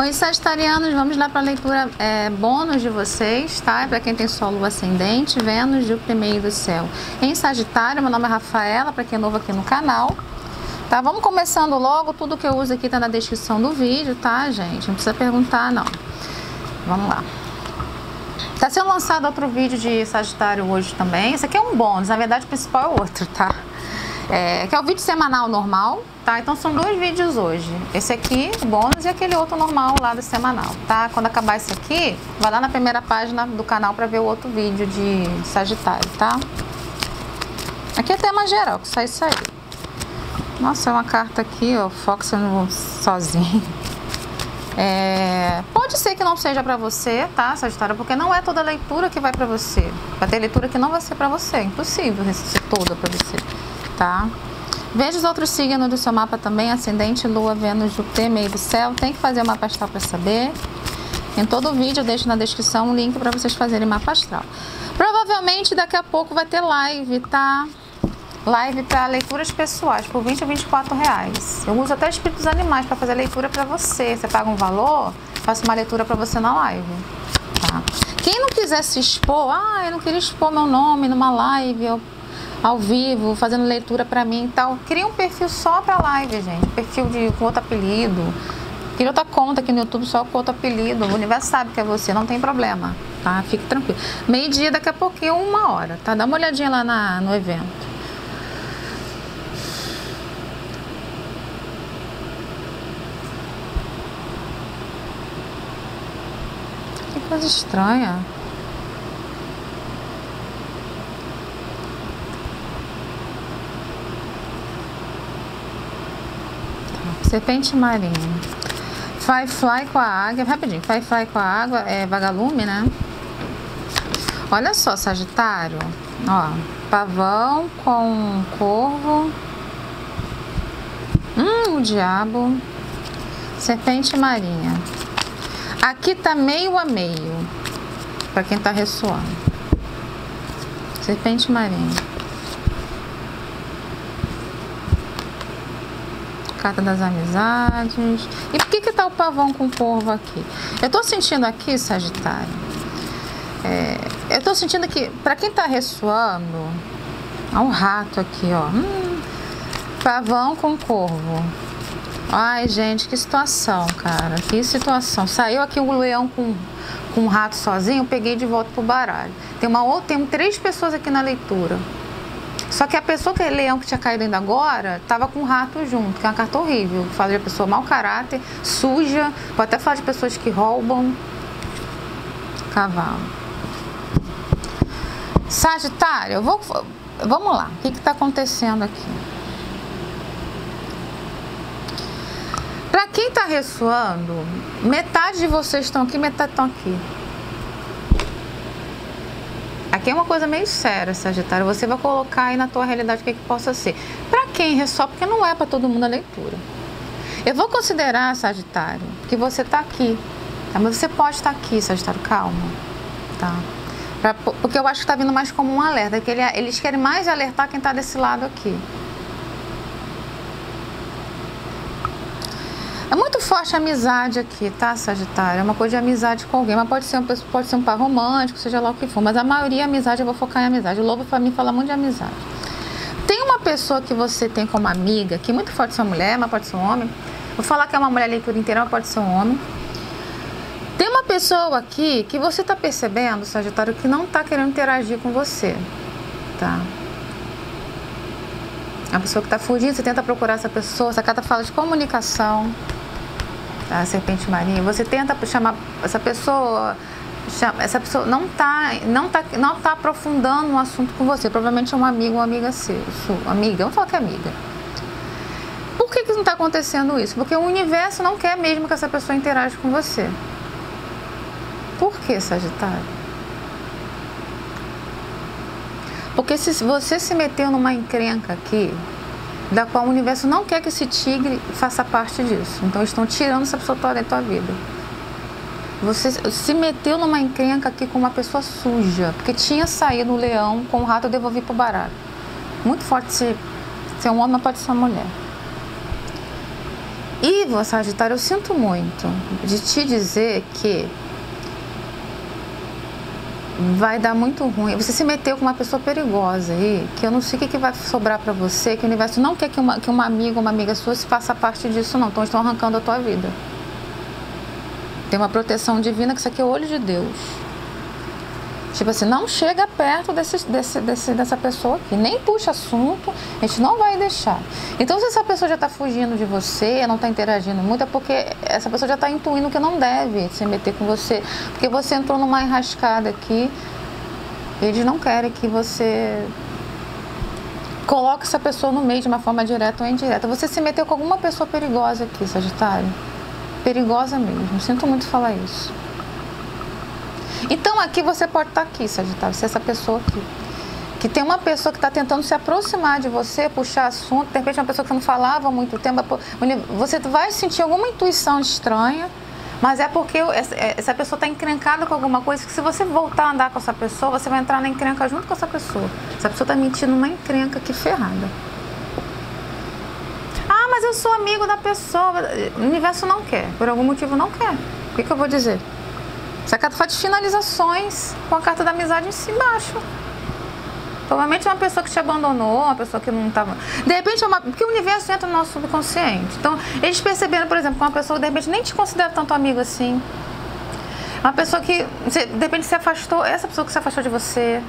Oi, Sagitarianos, vamos lá para a leitura é, bônus de vocês, tá? É para quem tem Sol, Ascendente, Vênus, Júpiter, meio do céu. Em Sagitário, meu nome é Rafaela, para quem é novo aqui no canal. Tá, vamos começando logo, tudo que eu uso aqui tá na descrição do vídeo, tá, gente? Não precisa perguntar, não. Vamos lá. Tá sendo lançado outro vídeo de Sagitário hoje também. Esse aqui é um bônus, na verdade o principal é outro, tá? É, que é o vídeo semanal normal, tá? Então são dois vídeos hoje. Esse aqui, bônus, e aquele outro normal lá do semanal, tá? Quando acabar esse aqui, vai lá na primeira página do canal para ver o outro vídeo de Sagitário, tá? Aqui é tema geral, que sai isso aí. Nossa, é uma carta aqui, ó, Fox sozinho. É, pode ser que não seja para você, tá, Sagitário? Porque não é toda leitura que vai para você. Vai ter leitura que não vai ser para você. É impossível ser toda para você tá? Veja os outros signos do seu mapa também, ascendente, lua, Vênus, Júpiter, meio do céu. Tem que fazer o mapa astral para saber. Em todo o vídeo eu deixo na descrição um link para vocês fazerem mapa astral. Provavelmente daqui a pouco vai ter live, tá? Live para leituras pessoais por 20 ou 24 reais. Eu uso até espíritos animais para fazer leitura para você. Você paga um valor, faço uma leitura para você na live. Tá? Quem não quiser se expor, ah, eu não queria expor meu nome numa live, eu ao vivo, fazendo leitura para mim e tal. Cria um perfil só pra live, gente. Perfil de, com outro apelido. Cria outra conta aqui no YouTube só com outro apelido. O universo sabe que é você, não tem problema, tá? Fique tranquilo. Meio-dia, daqui a pouquinho, uma hora, tá? Dá uma olhadinha lá na, no evento. Que coisa estranha. Serpente marinha. Firefly com a águia. Rapidinho. Firefly com a água é vagalume, né? Olha só, Sagitário. Ó, pavão com corvo. Hum, o diabo. Serpente marinha. Aqui tá meio a meio. Para quem tá ressoando. Serpente marinha. Carta das amizades. E por que que tá o pavão com corvo aqui? Eu tô sentindo aqui, Sagitário, é, eu tô sentindo que, para quem tá ressoando, há um rato aqui, ó. Hum, pavão com corvo. Ai, gente, que situação, cara. Que situação. Saiu aqui um leão com, com um rato sozinho, peguei de volta pro baralho. Tem uma outra, tem três pessoas aqui na leitura. Só que a pessoa que é leão que tinha caído ainda agora, estava com um rato junto, que é uma carta horrível. Fala de pessoa mau caráter, suja, pode até falar de pessoas que roubam. Cavalo. Sagitário, eu vou. Vamos lá, o que está acontecendo aqui? Para quem está ressoando, metade de vocês estão aqui, metade estão aqui. Aqui é uma coisa meio séria, Sagitário. Você vai colocar aí na tua realidade o que, é que possa ser. Para quem ressoa, porque não é para todo mundo a leitura. Eu vou considerar, Sagitário, que você está aqui. Tá? Mas você pode estar tá aqui, Sagitário, calma. Tá? Pra, porque eu acho que está vindo mais como um alerta. Que ele, eles querem mais alertar quem está desse lado aqui. É muito forte a amizade aqui, tá, Sagitário? É uma coisa de amizade com alguém, mas pode ser, um, pode ser um par romântico, seja lá o que for. Mas a maioria é amizade, eu vou focar em amizade. O Lobo, para mim, fala muito de amizade. Tem uma pessoa que você tem como amiga, que muito pode ser uma mulher, mas pode ser um homem. Vou falar que é uma mulher leitura inteira, mas pode ser um homem. Tem uma pessoa aqui que você está percebendo, Sagitário, que não está querendo interagir com você, tá? A pessoa que está fugindo, você tenta procurar essa pessoa, essa carta fala de comunicação, a serpente marinha, você tenta chamar essa pessoa, essa pessoa não está não tá, não tá aprofundando um assunto com você, provavelmente é um amigo ou amiga seu, sua, amiga, vamos falar que é amiga. Por que, que não está acontecendo isso? Porque o universo não quer mesmo que essa pessoa interaja com você. Por que, Sagitário? Porque se você se meteu numa encrenca aqui, da qual o universo não quer que esse tigre faça parte disso. Então estão tirando essa pessoa da tua vida. Você se meteu numa encrenca aqui com uma pessoa suja, porque tinha saído o leão com o rato eu devolvi pro baralho. Muito forte se ser um homem, pode ser uma mulher. E, Sagitário, eu sinto muito de te dizer que vai dar muito ruim. Você se meteu com uma pessoa perigosa aí, que eu não sei o que, que vai sobrar para você, que o universo não quer que uma, que uma amiga uma amiga sua se faça parte disso, não. Então estão arrancando a tua vida. Tem uma proteção divina que isso aqui é o olho de Deus. Tipo assim, não chega perto desse, desse, desse, dessa pessoa aqui, nem puxa assunto, a gente não vai deixar. Então, se essa pessoa já está fugindo de você, não está interagindo muito, é porque essa pessoa já está intuindo que não deve se meter com você, porque você entrou numa enrascada aqui. Eles não querem que você coloque essa pessoa no meio de uma forma direta ou indireta. Você se meteu com alguma pessoa perigosa aqui, Sagitário. Perigosa mesmo. Sinto muito falar isso. Então aqui você pode estar aqui, Sagitário, se essa pessoa aqui. Que tem uma pessoa que está tentando se aproximar de você, puxar assunto, de repente uma pessoa que você não falava há muito tempo, você vai sentir alguma intuição estranha, mas é porque essa pessoa está encrencada com alguma coisa que se você voltar a andar com essa pessoa, você vai entrar na encrenca junto com essa pessoa. Essa pessoa está mentindo uma encrenca que ferrada. Ah, mas eu sou amigo da pessoa. O universo não quer, por algum motivo não quer. O que, que eu vou dizer? Essa carta faz finalizações com a carta da amizade em cima embaixo. Provavelmente é uma pessoa que te abandonou, uma pessoa que não estava. De repente, é uma... porque o universo entra no nosso subconsciente. Então, eles perceberam, por exemplo, que uma pessoa de repente nem te considera tanto amigo assim. Uma pessoa que de repente se afastou, essa pessoa que se afastou de você.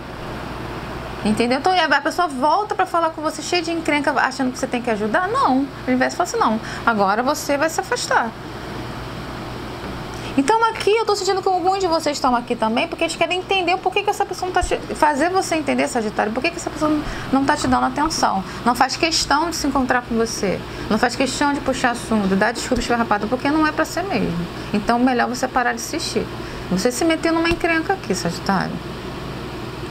Entendeu? Então a pessoa volta para falar com você cheia de encrenca, achando que você tem que ajudar. Não. O universo fala assim: não, agora você vai se afastar. Então aqui eu estou sentindo que alguns de vocês estão aqui também, porque eles querem entender por que, que essa pessoa não está te... fazer você entender, Sagitário, por que, que essa pessoa não está te dando atenção, não faz questão de se encontrar com você, não faz questão de puxar assunto, dar desculpa esfarrapada, porque não é para ser mesmo. Então melhor você parar de assistir. Você se meter numa encrenca aqui, Sagitário.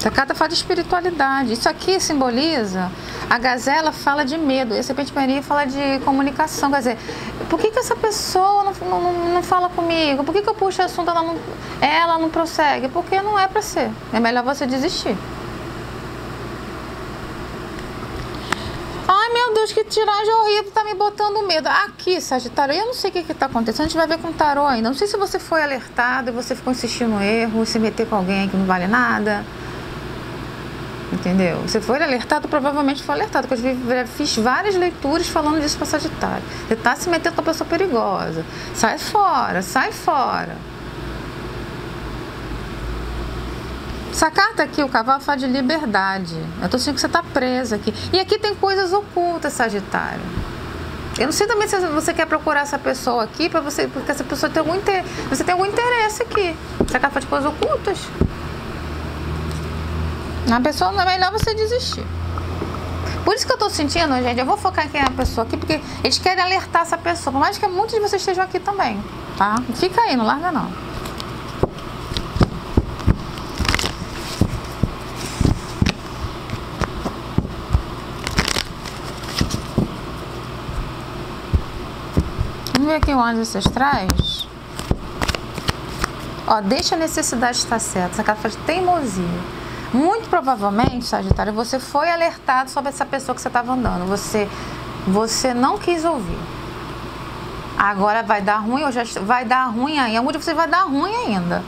Essa carta fala de espiritualidade. Isso aqui simboliza. A gazela fala de medo. E a serpente maria fala de comunicação. Quer dizer, por que, que essa pessoa não, não, não fala comigo? Por que, que eu puxo o assunto ela não, ela não prossegue? Porque não é para ser. É melhor você desistir. Ai meu Deus, que tiragem horrível, tá me botando medo. Aqui, Sagitário, eu não sei o que, que tá acontecendo. A gente vai ver com o tarô ainda. Não sei se você foi alertado e você ficou insistindo no erro, se meter com alguém que não vale nada. Entendeu? Você foi alertado, provavelmente foi alertado, porque eu fiz várias leituras falando disso para Sagitário. Você está se metendo com uma pessoa perigosa. Sai fora, sai fora. Essa carta aqui, o cavalo fala de liberdade. Eu estou sentindo que você está presa aqui. E aqui tem coisas ocultas, Sagitário. Eu não sei também se você quer procurar essa pessoa aqui para você, porque essa pessoa tem algum interesse. Você tem algum interesse aqui. Essa carta fala de coisas ocultas. A pessoa é melhor você desistir. Por isso que eu tô sentindo, gente, eu vou focar aqui na pessoa aqui, porque eles querem alertar essa pessoa. Por mais que muitos de vocês estejam aqui também, tá? Fica aí, não larga não. Vamos ver aqui o anjo ancestrais. Ó, deixa a necessidade estar certa. Essa carta faz teimosia. Muito provavelmente, Sagitário, você foi alertado sobre essa pessoa que você estava andando. Você, você não quis ouvir. Agora vai dar ruim, ou já vai dar ruim ainda. Algum dia você vai dar ruim ainda.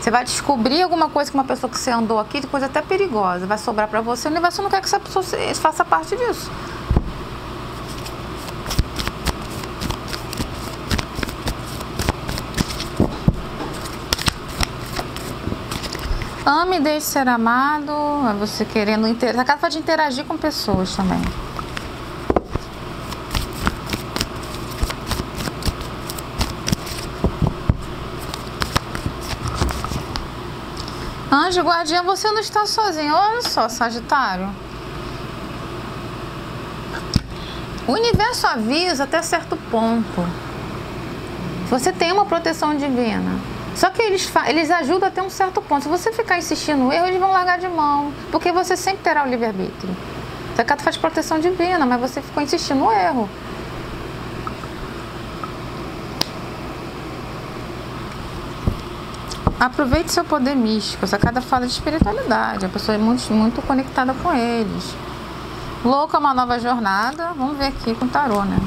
Você vai descobrir alguma coisa com uma pessoa que você andou aqui, coisa até perigosa. Vai sobrar para você. O universo não quer que essa pessoa faça parte disso. Ame e deixe ser amado. É você querendo interagir. A carta pode interagir com pessoas também. Anjo guardião, você não está sozinho. Olha só, Sagitário. O universo avisa até certo ponto. Você tem uma proteção divina. Só que eles, eles ajudam até um certo ponto. Se você ficar insistindo no erro, eles vão largar de mão. Porque você sempre terá o livre-arbítrio. Zacato faz proteção divina, mas você ficou insistindo no erro. Aproveite seu poder místico. Essa fala de espiritualidade. A pessoa é muito, muito conectada com eles. Louca uma nova jornada. Vamos ver aqui com o tarô, né?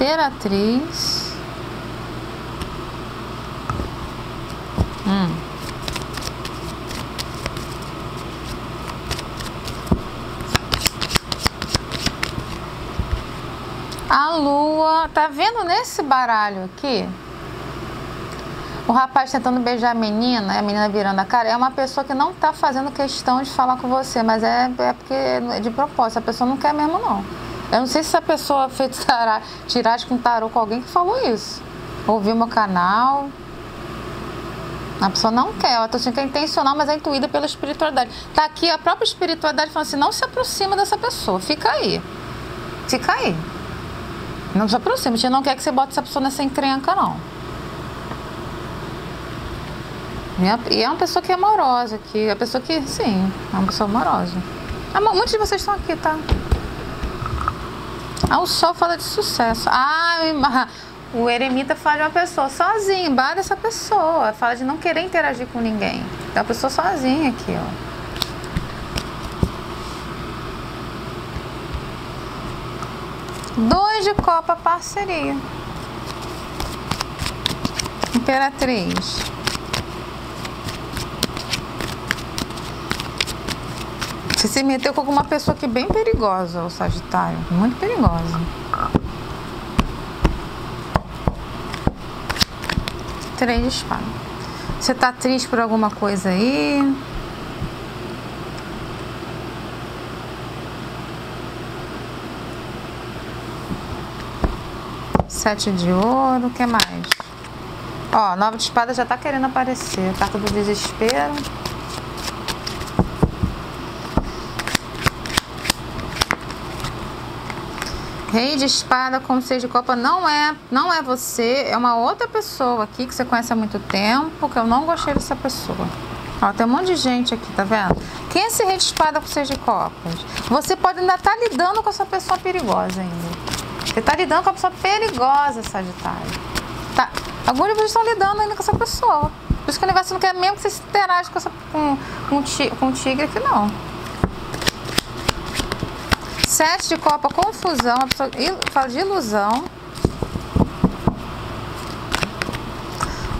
Imperatriz. Hum. A lua, tá vendo nesse baralho aqui? O rapaz tentando beijar a menina, a menina virando a cara, é uma pessoa que não tá fazendo questão de falar com você, mas é, é porque é de propósito, a pessoa não quer mesmo não. Eu não sei se essa pessoa fez tiragem com tarô com alguém que falou isso. Ouviu meu canal. A pessoa não quer, ela tá assim, que é intencional, mas é intuída pela espiritualidade. Tá aqui a própria espiritualidade falando assim, não se aproxima dessa pessoa, fica aí. Fica aí. Não se aproxima, a gente não quer que você bote essa pessoa nessa encrenca, não. E é uma pessoa que é amorosa, que é a pessoa que, sim, é uma pessoa amorosa. Muitos de vocês estão aqui, tá? Ah, o sol fala de sucesso. Ah, o eremita fala de uma pessoa sozinha, embaixo dessa pessoa. Fala de não querer interagir com ninguém. É uma pessoa sozinha aqui, ó. Dois de copa parceria. Imperatriz. Você se meteu com alguma pessoa que é bem perigosa, o Sagitário. Muito perigosa. Três de espada. Você tá triste por alguma coisa aí? Sete de ouro, o que mais? Ó, nova de espada já tá querendo aparecer. Carta do desespero. Rei de espada com seis de copa não é, não é você, é uma outra pessoa aqui que você conhece há muito tempo, que eu não gostei dessa pessoa. Ó, tem um monte de gente aqui, tá vendo? Quem é esse rei de espada com seis de copas? Você pode ainda estar tá lidando com essa pessoa perigosa ainda. Você está lidando com uma pessoa perigosa, Sagitário. Tá? Alguns de vocês estão lidando ainda com essa pessoa. Por isso que o universo não quer mesmo que você se interaja com, essa, com, com, tigre aqui, não. Sete de copa, confusão, a pessoa fala de ilusão.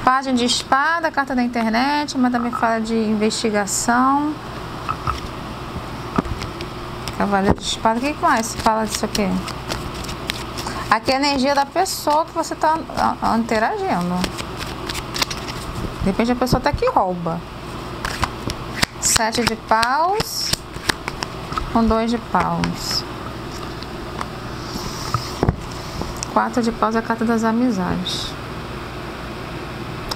Página de espada, carta da internet, mas também fala de investigação. Cavaleiro de espada, o que mais fala disso aqui? Aqui é a energia da pessoa que você está interagindo. De repente a pessoa até que rouba. Sete de paus com dois de paus. Quatro de paus é a carta das amizades.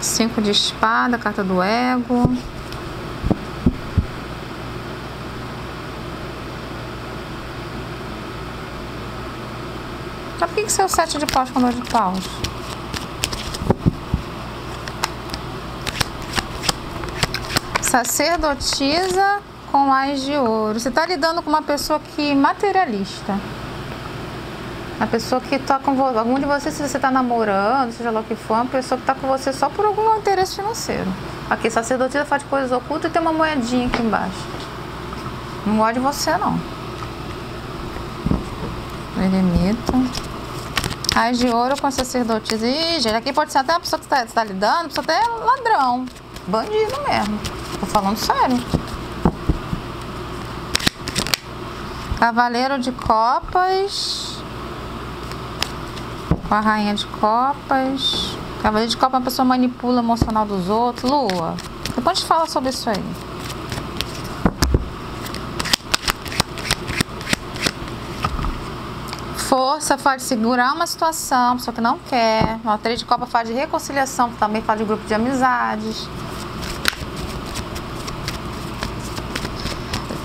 Cinco de espada, carta do ego. Mas por que, que seu sete de paus com dois de paus? Sacerdotisa com mais de ouro. Você está lidando com uma pessoa que materialista. A pessoa que está com você, algum de vocês, se você está namorando, seja lá o que for, uma pessoa que está com você só por algum interesse financeiro. Aqui, sacerdotisa faz coisas ocultas e tem uma moedinha aqui embaixo. Não gosta de você, não. Eremita. Raiz de ouro com sacerdotisa. Ih, gente, aqui pode ser até a pessoa que está tá lidando, pessoa até ladrão. Bandido mesmo. Tô falando sério. Cavaleiro de copas. Com a rainha de copas. Cavaleiro de copas, uma pessoa manipula o emocional dos outros. Lua. Depois a gente fala sobre isso aí. Força fala de segurar uma situação, pessoa que não quer. O três de copa fala de reconciliação, também fala de grupo de amizades.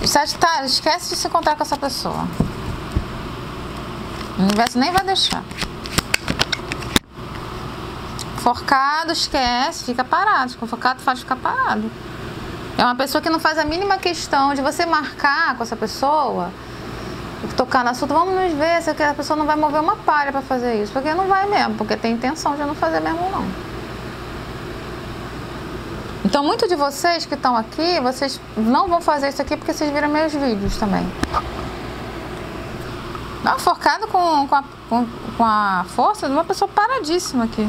Sagitário, esquece de se encontrar com essa pessoa. O universo nem vai deixar. Forcado, esquece, fica parado. Forcado faz ficar parado. É uma pessoa que não faz a mínima questão de você marcar com essa pessoa tocar no assunto, vamos nos ver se a pessoa não vai mover uma palha para fazer isso. Porque não vai mesmo, porque tem intenção de não fazer mesmo não. Então, muitos de vocês que estão aqui, vocês não vão fazer isso aqui porque vocês viram meus vídeos também. Dá uma forcada com, com, a, com, com a força de uma pessoa paradíssima aqui.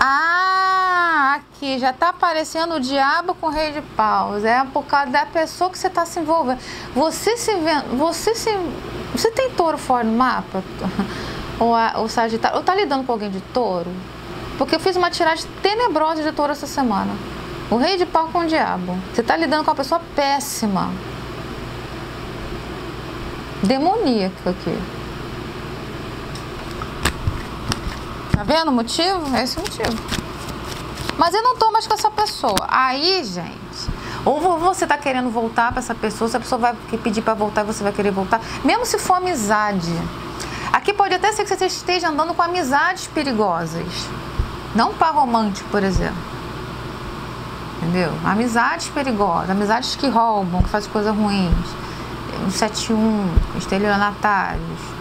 Ah, aqui já tá aparecendo o diabo com o rei de paus. É por causa da pessoa que você está se envolvendo. Você se vendo, você se você tem touro fora no mapa? Ou, a, Sagitário? Ou tá lidando com alguém de touro? Porque eu fiz uma tiragem tenebrosa de touro essa semana. O rei de pau com o diabo. Você tá lidando com uma pessoa péssima. Demoníaca aqui. Vendo o motivo? É esse o motivo. Mas eu não tô mais com essa pessoa. Aí, gente, ou você tá querendo voltar para essa pessoa, se a pessoa vai pedir para voltar, você vai querer voltar, mesmo se for amizade. Aqui pode até ser que você esteja andando com amizades perigosas. Não par romântico, por exemplo. Entendeu? Amizades perigosas, amizades que roubam, que fazem coisas ruins. Um 71, estelionatários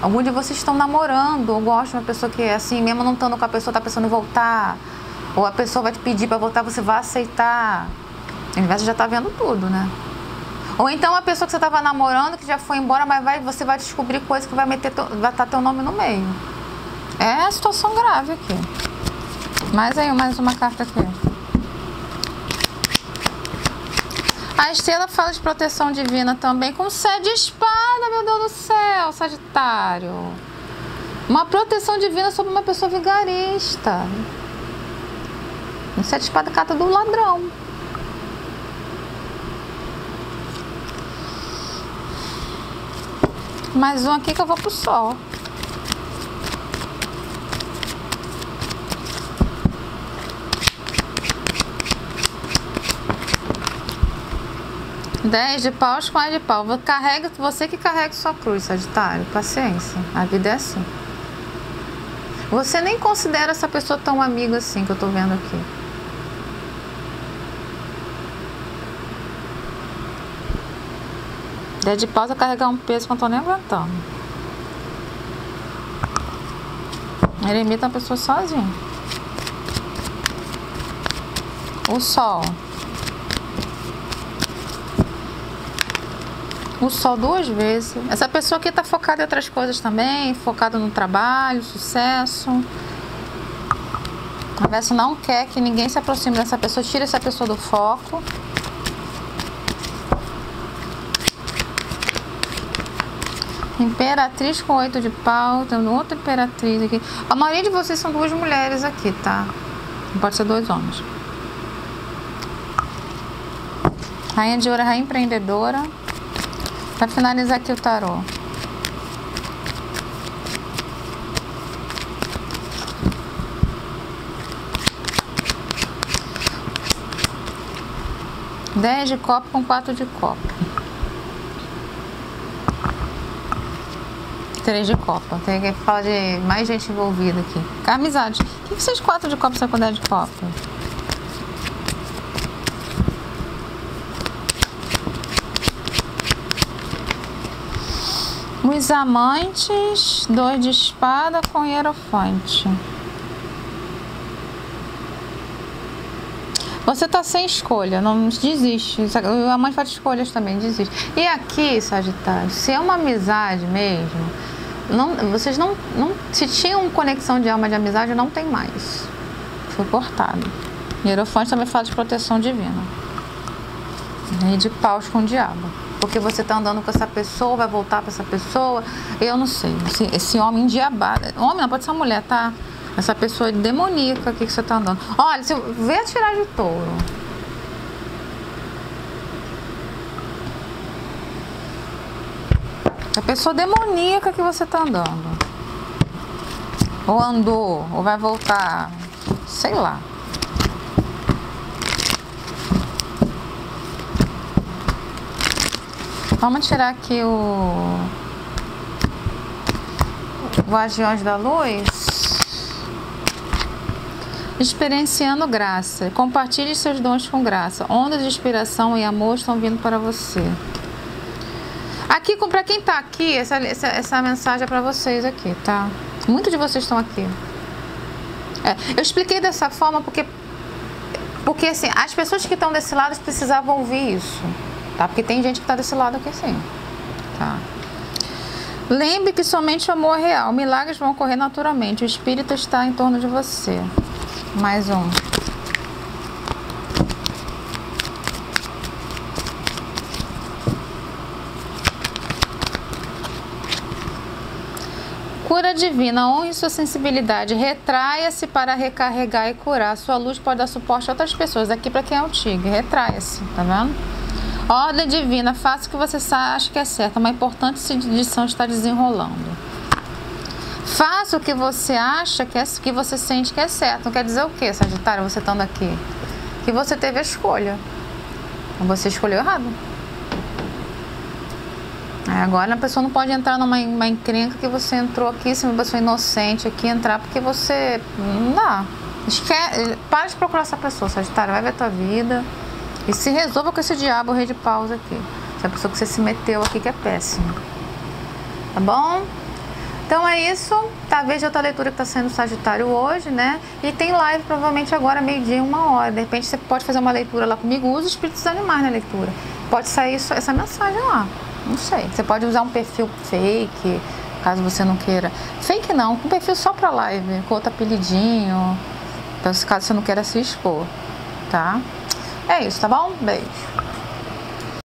Algum de vocês estão namorando ou gostam de uma pessoa que, assim, mesmo não estando com a pessoa, está pensando em voltar. Ou a pessoa vai te pedir para voltar, você vai aceitar. O universo já está vendo tudo, né? Ou então a pessoa que você estava namorando, que já foi embora, mas vai, você vai descobrir coisas que vai meter vai estar tá teu nome no meio. É a situação grave aqui. Mais aí, mais uma carta aqui. A estrela fala de proteção divina também, com sede de espada, meu Deus do céu, Sagitário. Uma proteção divina sobre uma pessoa vigarista. Um sete de espada cata do ladrão. Mais um aqui que eu vou pro sol. 10 de paus com a de pau. Carrega, você que carrega sua cruz, Sagitário. Paciência. A vida é assim. Você nem considera essa pessoa tão amiga assim que eu tô vendo aqui. Dez de pausa carregar um peso que eu não tô nem aguentando. Ele imita uma pessoa sozinho. O sol. O sol duas vezes. Essa pessoa aqui está focada em outras coisas também, focada no trabalho, sucesso. O verso não quer que ninguém se aproxime dessa pessoa, tira essa pessoa do foco. Imperatriz com oito de pau, tem outra imperatriz aqui. A maioria de vocês são duas mulheres aqui, tá? Pode ser dois homens. Rainha de ouro, rainha empreendedora. Para finalizar aqui o tarô. Dez de copo com quatro de copo. Três de copo. Tem que falar de mais gente envolvida aqui. Amizade. O que vocês quatro de copo são com dez de copo? Amantes, dois de espada com hierofante. Você está sem escolha, não desiste. O amante faz escolhas também, desiste. E aqui, Sagitário, se é uma amizade mesmo, não, vocês não, não. Se tinham conexão de alma de amizade, não tem mais. Foi cortado. Hierofante também fala de proteção divina. E de paus com o diabo porque você está andando com essa pessoa, vai voltar para essa pessoa. Eu não sei. Esse, esse homem endiabado. Homem não, pode ser uma mulher, tá? Essa pessoa demoníaca aqui que você está andando. Olha, se, vê a de touro. A pessoa demoníaca que você está andando. Ou andou, ou vai voltar. Sei lá. Vamos tirar aqui o Guardiões da Luz. Experienciando graça. Compartilhe seus dons com graça. Ondas de inspiração e amor estão vindo para você. Aqui, para quem está aqui, essa, essa, essa mensagem é para vocês aqui, tá? Muitos de vocês estão aqui. É, eu expliquei dessa forma porque, porque assim, as pessoas que estão desse lado precisavam ouvir isso. Tá? Porque tem gente que está desse lado aqui sim. Tá. Lembre que somente o amor é real. Milagres vão ocorrer naturalmente. O espírito está em torno de você. Mais um. Cura divina, honre sua sensibilidade, retraia-se para recarregar e curar. Sua luz pode dar suporte a outras pessoas. Aqui para quem é o tigre, retraia-se, tá vendo? Ordem divina, faça o que você acha que é certo. Uma importante lição está desenrolando. Faça o que você acha que, é, que você sente que é certo. Não quer dizer o que, Sagitário, você estando aqui? Que você teve a escolha. Você escolheu errado. Agora a pessoa não pode entrar numa, numa encrenca que você entrou aqui, se uma pessoa inocente aqui, entrar porque você. Não dá. Esque... Para de procurar essa pessoa, Sagitário, vai ver a tua vida. E se resolva com esse diabo, rei de paus aqui. Essa pessoa que você se meteu aqui que é péssima. Tá bom? Então é isso, tá? Veja outra leitura que está sendo Sagitário hoje, né? E tem live provavelmente agora, meio-dia, uma hora. De repente você pode fazer uma leitura lá comigo, usa os espíritos animais na leitura. Pode sair isso, essa mensagem lá. Não sei. Você pode usar um perfil fake, caso você não queira. Fake não, um perfil só para live, com outro apelidinho, caso você não queira se expor, tá? É isso, tá bom? Beijo.